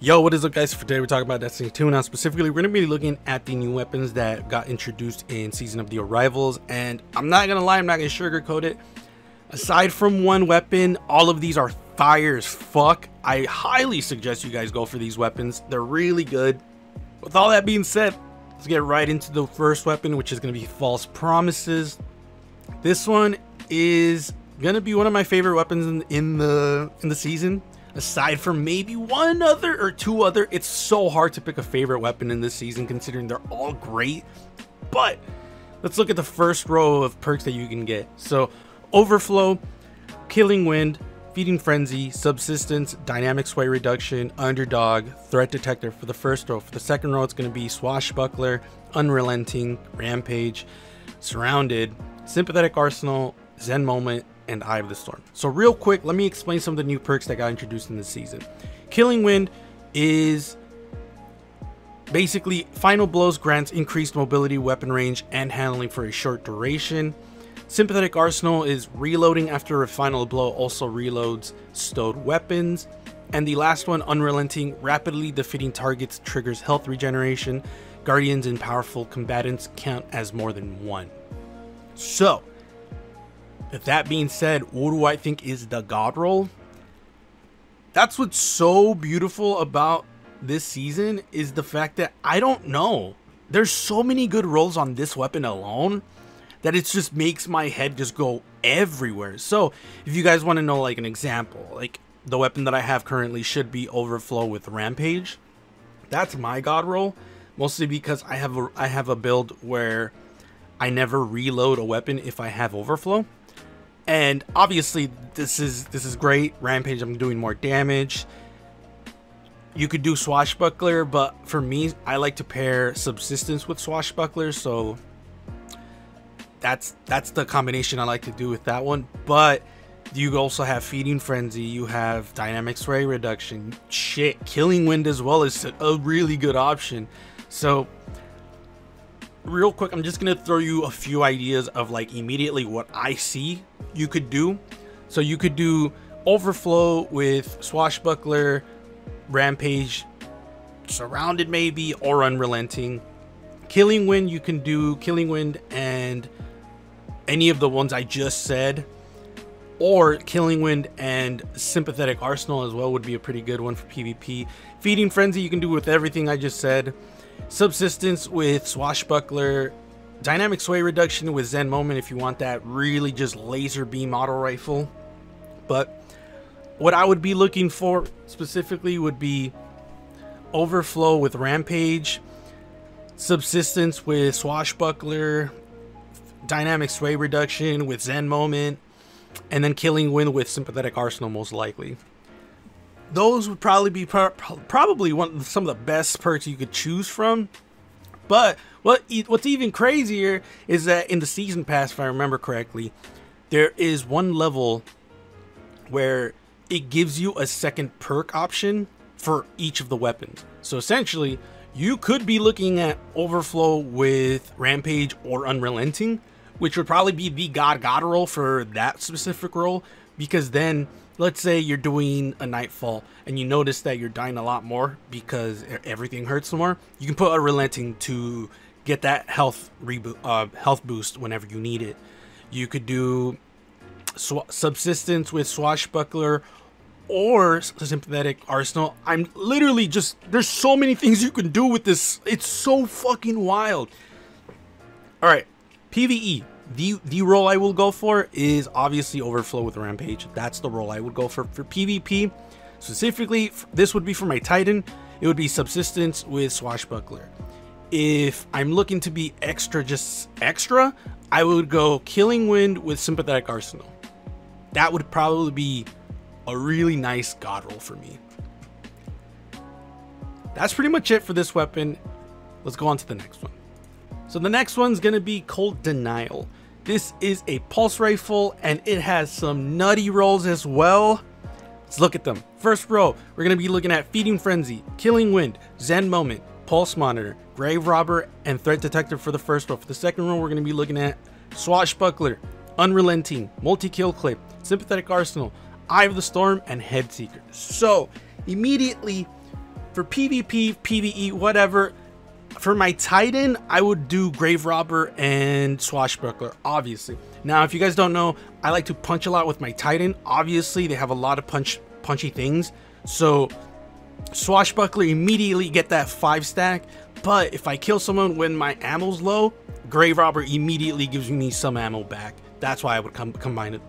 Yo, what is up guys? For today we're talking about Destiny 2. Now specifically, we're going to be looking at the new weapons that got introduced in Season of the Arrivals. And I'm not going to lie, I'm not going to sugarcoat it. Aside from one weapon, all of these are fire as fuck. I highly suggest you guys go for these weapons. They're really good. With all that being said, let's get right into the first weapon, which is going to be False Promises. This one is going to be one of my favorite weapons in, in the in the season aside from maybe one other or two other. It's so hard to pick a favorite weapon in this season considering they're all great. But let's look at the first row of perks that you can get. So Overflow, Killing Wind, Feeding Frenzy, Subsistence, Dynamic Sway Reduction, Underdog, Threat Detector for the first row. For the second row, it's going to be Swashbuckler, Unrelenting, Rampage, Surrounded, Sympathetic Arsenal, Zen Moment, and Eye of the Storm. So real quick, let me explain some of the new perks that got introduced in this season. Killing Wind is basically final blows grants increased mobility, weapon range, and handling for a short duration. Sympathetic Arsenal is reloading after a final blow also reloads stowed weapons. And the last one, Unrelenting, rapidly defeating targets triggers health regeneration. Guardians and powerful combatants count as more than one. So, that being said, what do I think is the god roll? That's what's so beautiful about this season is the fact that I don't know. There's so many good rolls on this weapon alone that it just makes my head just go everywhere. So if you guys want to know like an example, like the weapon that I have currently should be Overflow with Rampage. That's my god roll, mostly because I have a I have a build where I never reload a weapon if I have Overflow. And obviously this is this is great. Rampage, I'm doing more damage. You could do Swashbuckler, but for me, I like to pair Subsistence with Swashbuckler, so that's that's the combination I like to do with that one. But you also have Feeding Frenzy, you have Dynamic Sway Reduction, shit, Killing Wind as well is a really good option. So real quick, I'm just gonna throw you a few ideas of like immediately what I see you could do. So you could do overflow with swashbuckler, rampage, surrounded maybe, or unrelenting. Killing wind, you can do killing wind and any of the ones I just said. Or Killing Wind and Sympathetic Arsenal as well would be a pretty good one for PvP. Feeding Frenzy you can do with everything I just said. Subsistence with Swashbuckler, Dynamic Sway Reduction with Zen Moment if you want that really just laser beam auto rifle. But what I would be looking for specifically would be Overflow with Rampage, Subsistence with Swashbuckler, Dynamic Sway Reduction with Zen Moment, and then Killing Wind with Sympathetic Arsenal most likely those would probably be pro probably one of some of the best perks you could choose from. But what what's even crazier is that in the season pass, if I remember correctly, there is one level where it gives you a second perk option for each of the weapons. So essentially, you could be looking at Overflow with Rampage or Unrelenting, which would probably be the God God roll for that specific role, because then let's say you're doing a nightfall and you notice that you're dying a lot more because everything hurts more you can put unrelenting to get that health reboot uh, health boost whenever you need it. You could do subsistence with swashbuckler or sympathetic arsenal. I'm literally just there's so many things you can do with this. It's so fucking wild. All right pve the the role I will go for is obviously overflow with rampage. That's the role I would go for for PvP. Specifically, this would be for my Titan. It would be subsistence with swashbuckler. If I'm looking to be extra, just extra, I would go killing wind with sympathetic arsenal. That would probably be a really nice god roll for me. That's pretty much it for this weapon. Let's go on to the next one. So the next one's gonna be Cold Denial. This is a pulse rifle and it has some nutty rolls as well. Let's look at them. First row, we're to be looking at Feeding Frenzy, Killing Wind, Zen Moment, Pulse Monitor, Grave Robber, and Threat Detector for the first row. For the second row, we're to be looking at Swashbuckler, Unrelenting, Multi-Kill Clip, Sympathetic Arsenal, Eye of the Storm, and Head Seeker. So, immediately, For PvP, PvE, whatever, for my Titan, I would do Grave Robber and Swashbuckler, obviously. Now, if you guys don't know, I like to punch a lot with my Titan. Obviously, they have a lot of punch punchy things. So, Swashbuckler immediately get that 5 stack. But if I kill someone when my ammo's low, Grave Robber immediately gives me some ammo back. That's why I would com combine it.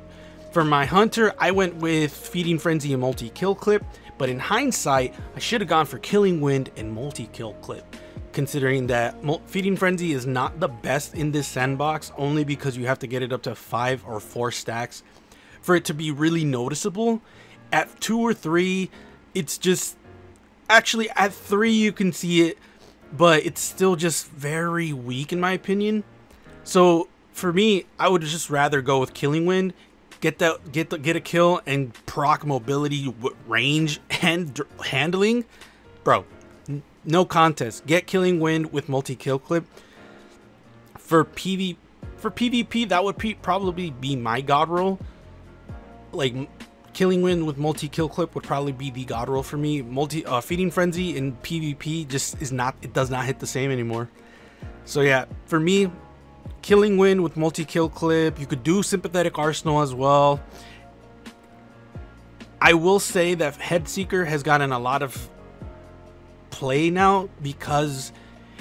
For my Hunter, I went with Feeding Frenzy and Multi-Kill Clip. But in hindsight, I should have gone for Killing Wind and Multi-Kill Clip considering that Feeding Frenzy is not the best in this sandbox only because you have to get it up to five or four stacks for it to be really noticeable. At two or three, it's just actually at three you can see it, but it's still just very weak in my opinion. So for me, I would just rather go with Killing Wind, get that get the, get a kill and proc mobility, range, and handling, bro no contest. Get Killing Wind with multi-kill clip. For PV for PvP, that would probably be my god roll. Like Killing Wind with multi-kill clip would probably be the god roll for me. Multi uh, Feeding Frenzy in PvP just is not it does not hit the same anymore. So yeah, for me, Killing Wind with multi-kill clip. You could do Sympathetic Arsenal as well. I will say that Headseeker has gotten a lot of play now because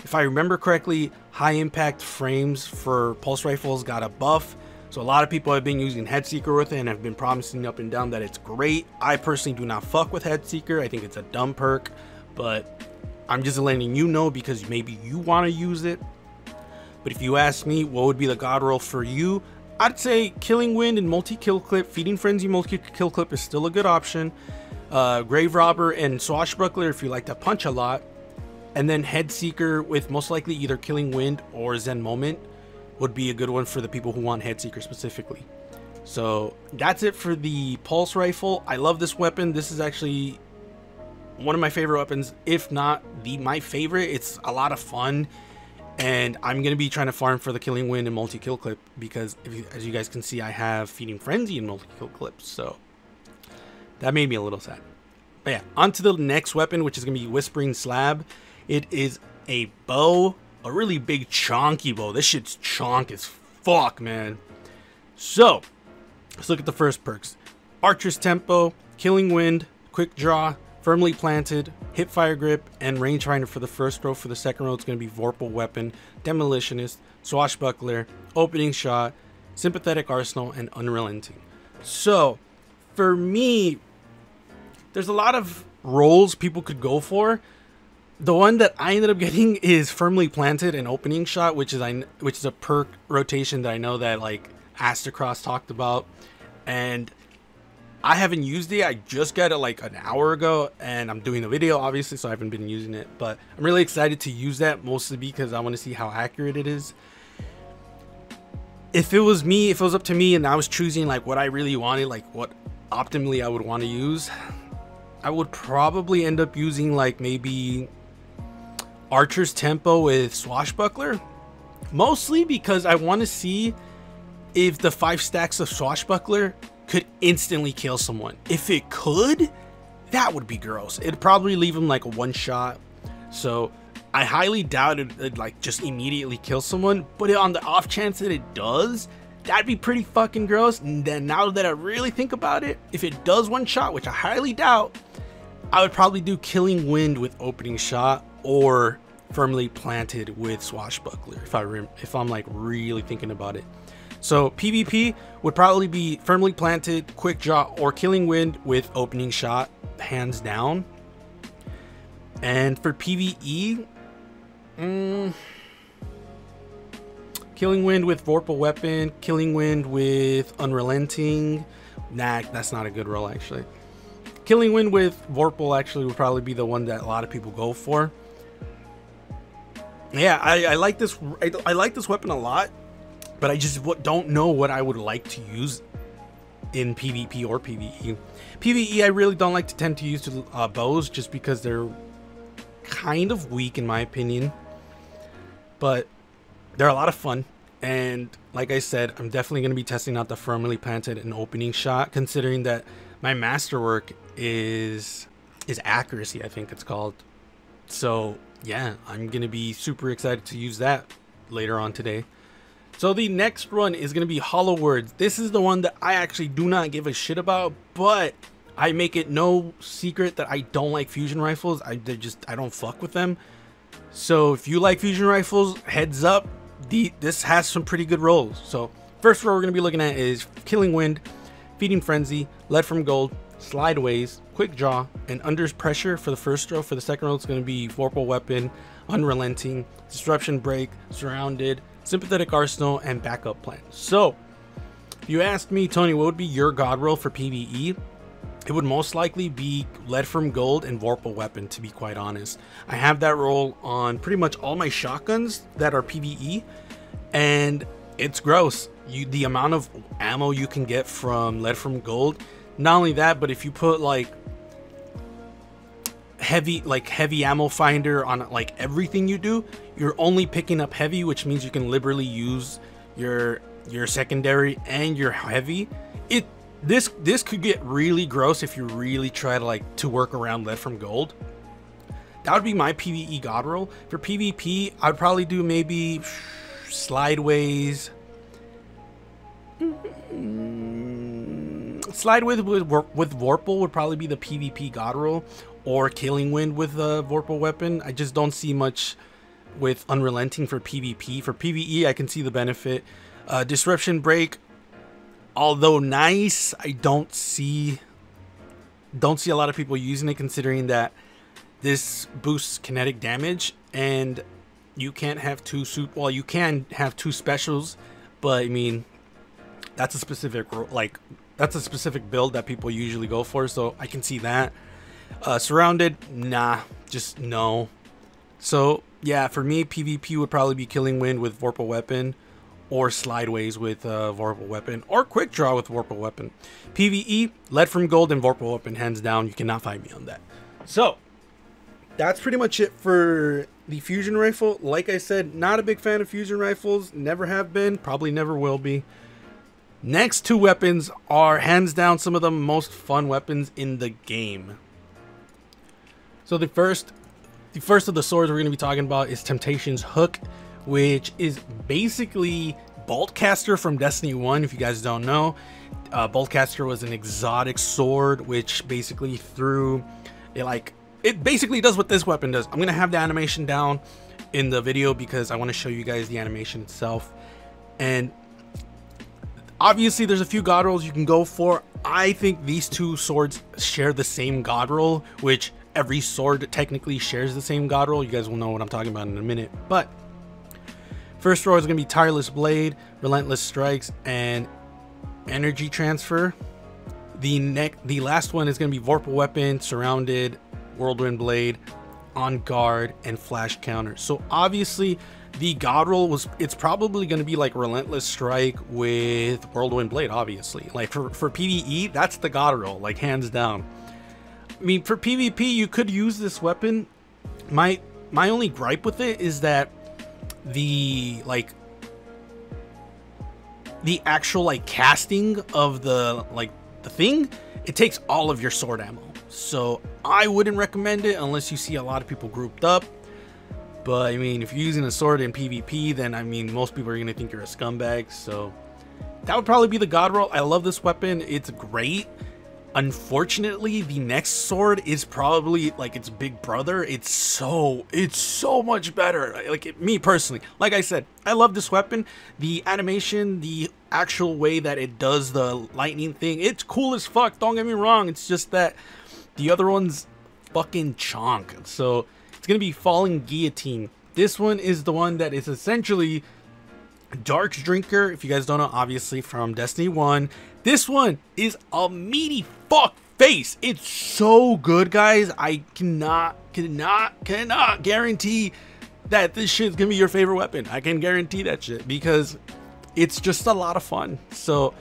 if I remember correctly, high impact frames for pulse rifles got a buff. So a lot of people have been using Headseeker with it and have been promising up and down that it's great. I personally do not fuck with Headseeker. I think it's a dumb perk, but I'm just letting you know because maybe you want to use it. But if you ask me what would be the god roll for you, I'd say Killing Wind and multi-kill clip, Feeding Frenzy multi-kill clip is still a good option uh, Grave Robber and Swashbuckler if you like to punch a lot, and then Headseeker with most likely either Killing Wind or Zen Moment would be a good one for the people who want Headseeker specifically. So that's it for the Pulse Rifle. I love this weapon. This is actually one of my favorite weapons, if not the my favorite. It's a lot of fun. And I'm going to be trying to farm for the Killing Wind and multi-kill clip because you, as you guys can see, I have Feeding Frenzy and multi-kill clips. So that made me a little sad. But yeah, on to the next weapon, which is going to be Whispering Slab. It is a bow, a really big chonky bow. This shit's chonk as fuck, man. So, let's look at the first perks. Archer's Tempo, Killing Wind, Quick Draw, Firmly Planted, Hip Fire Grip, and Rangefinder for the first row. For the second row, it's going to be Vorpal Weapon, Demolitionist, Swashbuckler, Opening Shot, Sympathetic Arsenal, and Unrelenting. So, for me, there's a lot of roles people could go for. The one that I ended up getting is firmly planted and opening shot, which is I which is a perk rotation that I know that like Aztecross talked about, and I haven't used it. I just got it like an hour ago, and I'm doing a video obviously, so I haven't been using it. But I'm really excited to use that mostly because I want to see how accurate it is. If it was me, if it was up to me, and I was choosing like what I really wanted, like what optimally I would want to use, I would probably end up using like maybe Archer's Tempo with Swashbuckler. Mostly because I want to see if the five stacks of Swashbuckler could instantly kill someone. If it could, that would be gross. It'd probably leave him like one shot. So I highly doubt it'd like just immediately kill someone. But on the off chance that it does, that'd be pretty fucking gross. And then now that I really think about it, if it does one shot, which I highly doubt, I would probably do Killing Wind with opening shot or firmly planted with swashbuckler if I if I'm like really thinking about it. So PvP would probably be firmly planted, quick draw, or killing wind with opening shot, hands down. And for PvE, mm, killing wind with Vorpal weapon, killing wind with unrelenting. Nah, that's not a good roll actually. Killing Wind with Vorpal actually would probably be the one that a lot of people go for. Yeah, I, I like this. I, I, like this weapon a lot, but I just don't know what I would like to use in PvP or PvE. PvE, I really don't like to tend to use uh, bows just because they're kind of weak in my opinion. But they're a lot of fun. And like I said, I'm definitely going to be testing out the firmly planted and opening shot, considering that my masterwork is is accuracy. I think it's called. So yeah, I'm gonna be super excited to use that later on today. So the next one is gonna be Hollow Words. This is the one that I actually do not give a shit about, but I make it no secret that I don't like fusion rifles. I just I don't fuck with them. So if you like fusion rifles, heads up, the this has some pretty good rolls. So first roll we're gonna be looking at is Killing Wind, Feeding Frenzy, Lead from Gold, Slideways, Quick Draw, and Under Pressure for the first row. For the second row, it's gonna be Vorpal Weapon, Unrelenting, Disruption Break, Surrounded, Sympathetic Arsenal, and Backup Plan. So if you asked me, Tony, what would be your god roll for PvE? It would most likely be Lead from Gold and Vorpal Weapon, to be quite honest. I have that roll on pretty much all my shotguns that are PvE, and it's gross. You The amount of ammo you can get from Lead from Gold, not only that, but if you put like heavy like heavy ammo finder on like everything you do you're only picking up heavy which means you can liberally use your your secondary and your heavy it this this could get really gross if you really try to like to work around lead from gold. That would be my PvE god roll. For PvP, I'd probably do maybe slideways. Slide with, with with Vorpal would probably be the PvP god roll, or Killing Wind with the Vorpal weapon. I just don't see much with Unrelenting for PvP. For PvE, I can see the benefit. Uh, Disruption Break, although nice, I don't see don't see a lot of people using it considering that this boosts kinetic damage and you can't have two suit well you can have two specials but i mean that's a specific like that's a specific build that people usually go for so i can see that uh surrounded nah just no so yeah for me pvp would probably be killing wind with vorpal weapon or slideways with uh, Vorpal Weapon, or Quick Draw with Vorpal Weapon. PvE, Lead from Gold and Vorpal Weapon, hands down. You cannot find me on that. So, that's pretty much it for the Fusion Rifle. Like I said, not a big fan of Fusion Rifles. Never have been, probably never will be. Next two weapons are hands down some of the most fun weapons in the game. So the first, the first of the swords we're going to be talking about is Temptation's Hook which is basically Boltcaster from Destiny 1, if you guys don't know. Uh, Boltcaster was an exotic sword, which basically threw it like it basically does what this weapon does. I'm gonna have the animation down in the video because I want to show you guys the animation itself. And obviously, there's a few god rolls you can go for. I think these two swords share the same god roll, which every sword technically shares the same god roll. You guys will know what I'm talking about in a minute. But First roll is going to be Tireless Blade, Relentless Strikes, and Energy Transfer. The next, the last one is going to be Vorpal Weapon, Surrounded, Whirlwind Blade, On Guard, and Flash Counter. So obviously, the God roll was it's probably going to be like Relentless Strike with Whirlwind Blade. Obviously, like for for PVE, that's the God roll, like hands down. I mean, for PvP, you could use this weapon. My my only gripe with it is that the like the actual like casting of the like the thing it takes all of your sword ammo so i wouldn't recommend it unless you see a lot of people grouped up but i mean if you're using a sword in pvp then i mean most people are gonna think you're a scumbag so that would probably be the god roll i love this weapon it's great Unfortunately, the next sword is probably like its big brother. It's so, it's so much better. Like it, me personally, like I said, I love this weapon. The animation, the actual way that it does the lightning thing, it's cool as fuck. Don't get me wrong. It's just that the other one's fucking chonk. So it's gonna be Falling Guillotine. This one is the one that is essentially Dark Drinker, if you guys don't know, obviously from Destiny 1. This one is a meaty fuck face. It's so good, guys. I cannot, cannot, cannot guarantee that this shit's gonna be your favorite weapon. I can guarantee that shit because it's just a lot of fun. So,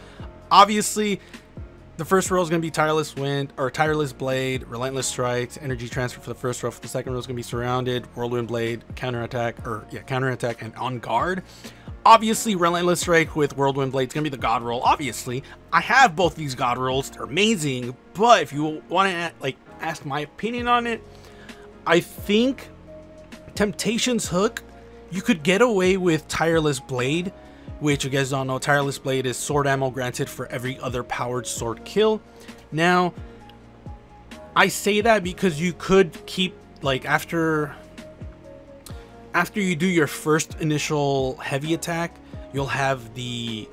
obviously, the first row is going to be Tireless Wind or Tireless Blade, Relentless Strikes, Energy Transfer for the first row. For the second row is going to be Surrounded, Whirlwind Blade, Counterattack, or yeah, Counterattack and On Guard. Obviously, Relentless Strike with Whirlwind Blade is going to be the God roll. Obviously, I have both these God rolls. They're amazing. But if you want to like ask my opinion on it, I think Temptation's Hook, you could get away with Tireless Blade, which you guys don't know, Tireless Blade is sword ammo granted for every other powered sword kill. Now, I say that because you could keep, like, after after you do your first initial heavy attack, you'll have the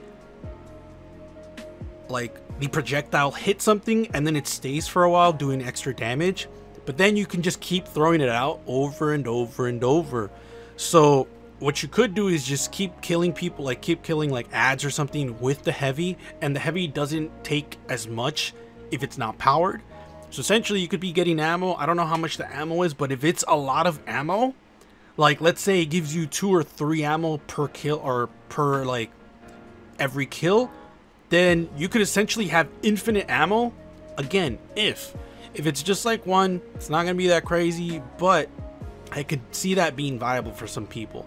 like the projectile hit something and then it stays for a while doing extra damage but then you can just keep throwing it out over and over and over so what you could do is just keep killing people like keep killing like ads or something with the heavy and the heavy doesn't take as much if it's not powered. So essentially you could be getting ammo. I don't know how much the ammo is but if it's a lot of ammo like let's say it gives you two or three ammo per kill or per like every kill then you could essentially have infinite ammo. Again if if it's just like one it's not gonna be that crazy but i could see that being viable for some people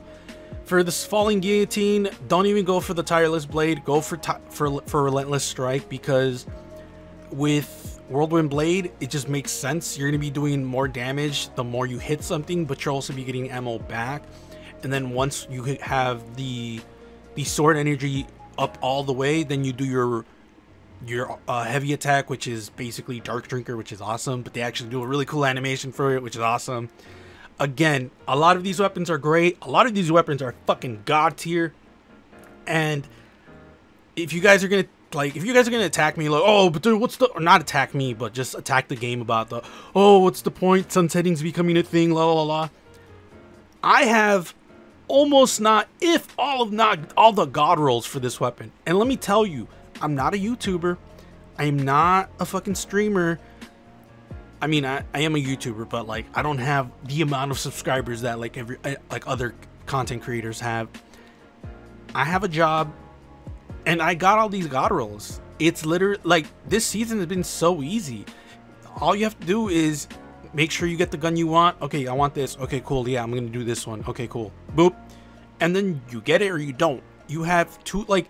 for this falling guillotine don't even go for the tireless blade go for for for relentless strike because with Whirlwind Blade, it just makes sense. You're to be doing more damage the more you hit something, but you'll also be getting ammo back. And then once you have the the sword energy up all the way, then you do your your uh, heavy attack, which is basically Dark Drinker, which is awesome. But they actually do a really cool animation for it, which is awesome. Again, a lot of these weapons are great. A lot of these weapons are fucking god tier. And if you guys are gonna like if you guys are gonna attack me like oh but dude what's the or not attack me but just attack the game about the oh what's the point? Sunsetting's becoming a thing la la la. I have almost not if all of not all the god rolls for this weapon. And let me tell you i'm not a youtuber. I am not a fucking streamer i mean i, I am a youtuber but like i don't have the amount of subscribers that like every eh, like other content creators have i have a job and I got all these god rolls. It's literally like this season has been so easy. All you have to do is make sure you get the gun you want. Okay, I want this. Okay, cool. Yeah, I'm gonna do this one. Okay, cool. Boop. And then you get it or you don't. You have two like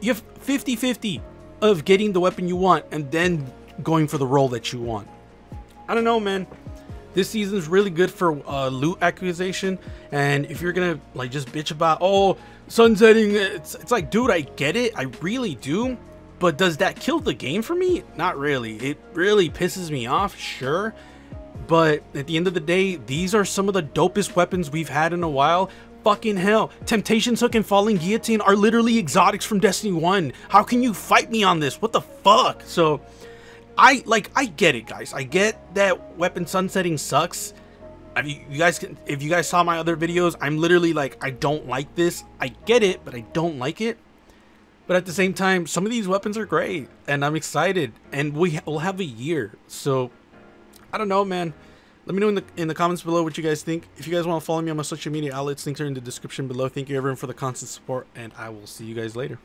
you have 50-50 of getting the weapon you want and then going for the role that you want. I don't know, man. This season's really good for uh, loot acquisition, and if you're gonna like just bitch about oh sunsetting, it's it's like dude, I get it, I really do, but does that kill the game for me? Not really. It really pisses me off, sure, but at the end of the day, these are some of the dopest weapons we've had in a while. Fucking hell, Temptation's Hook and Falling Guillotine are literally exotics from Destiny 1. How can you fight me on this? What the fuck? So I like I get it, guys. I get that weapon sunsetting sucks. I mean, you guys can if you guys saw my other videos, I'm literally like I don't like this. I get it, but I don't like it. But at the same time, some of these weapons are great, and I'm excited. And we will have a year, so I don't know, man. Let me know in the in the comments below what you guys think. If you guys want to follow me on my social media outlets, links are in the description below. Thank you everyone for the constant support, and I will see you guys later.